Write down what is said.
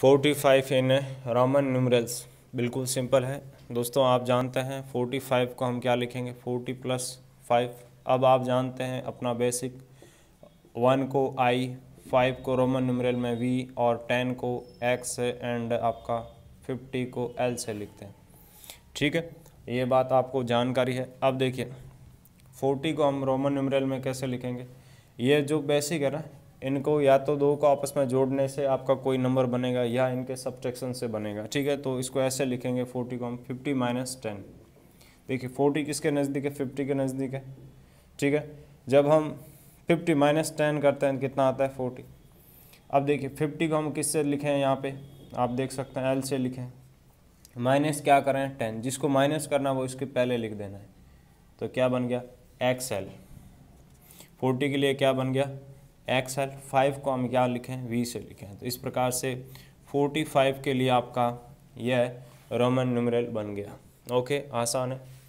Forty five in Roman numerals बिल्कुल simple है। दोस्तों, आप जानते हैं फोर्टी फाइव को हम क्या लिखेंगे? फोर्टी प्लस फाइव अब आप जानते हैं अपना बेसिक वन को आई फाइव को रोमन न्यूमरल में वी और टेन को एक्स एंड आपका फिफ्टी को एल से लिखते हैं। ठीक है? ये बात आपको जानकारी है। अब देखिए, फोर्टी को हम रोमन न्यूमरल में कैसे लिखेंगे? ये जो बेसिक है ना इनको या तो दो को आपस में जोड़ने से आपका कोई नंबर बनेगा या इनके सब्ट्रैक्शन से बनेगा, ठीक है? तो इसको ऐसे लिखेंगे फोर्टी को हम फिफ्टी माइनस टेन देखिए फोर्टी किसके नज़दीक है? फिफ्टी के नज़दीक है, ठीक है? जब हम फिफ्टी माइनस टेन करते हैं, कितना आता है? फोर्टी अब देखिए फिफ्टी को हम किस से लिखें यहाँ पे? आप देख सकते हैं एल से लिखें। माइनस क्या करें टेन जिसको माइनस करना वो इसके पहले लिख देना है। तो क्या बन गया? एक्स एल फोर्टी के लिए क्या बन गया? एक्स है फाइव को हम क्या लिखें? वी से लिखें। तो इस प्रकार से फोर्टी फाइव के लिए आपका यह रोमन न्यूमरल बन गया। ओके आसान है।